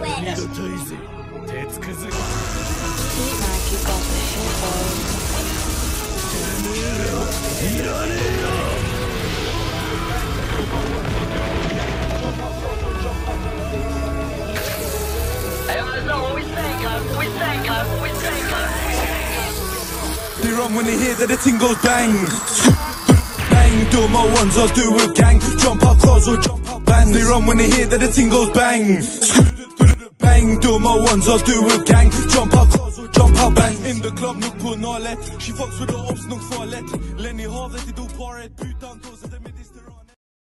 二度といぜ鉄くず Heat Mac, you got the hit, boy. They run when they hear that the thing goes bang. Bang, do my ones, I'll do a gang. Jump out cars or jump out bands. they run when they hear that the thing goes bang. Bang, do my ones, I'll do a gang. Jump out cars or jump out bang. In the club, no nuk på nolle. She fucks with the ops, nuk farligt. Lenny Havet, det du då så det